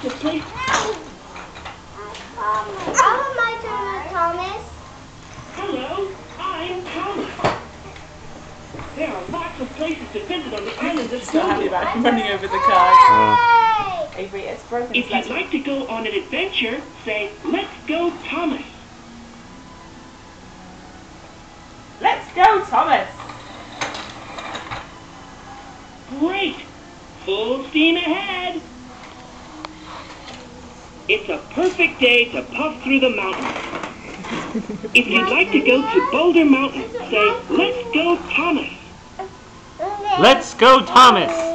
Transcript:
There are turn. lots of places. Oh, my turn, Thomas. Hello, I'm Thomas. There are lots of places to visit on the island of Still happy Silver. about him running over the car. Hey! Avery, it's broken. If Let's you'd like to go on an adventure, say, let's go, Thomas. Let's go, Thomas. Great! Full steam ahead! It's a perfect day to puff through the mountains. If you'd like to go to Boulder Mountain, say, let's go, Thomas. Let's go, Thomas.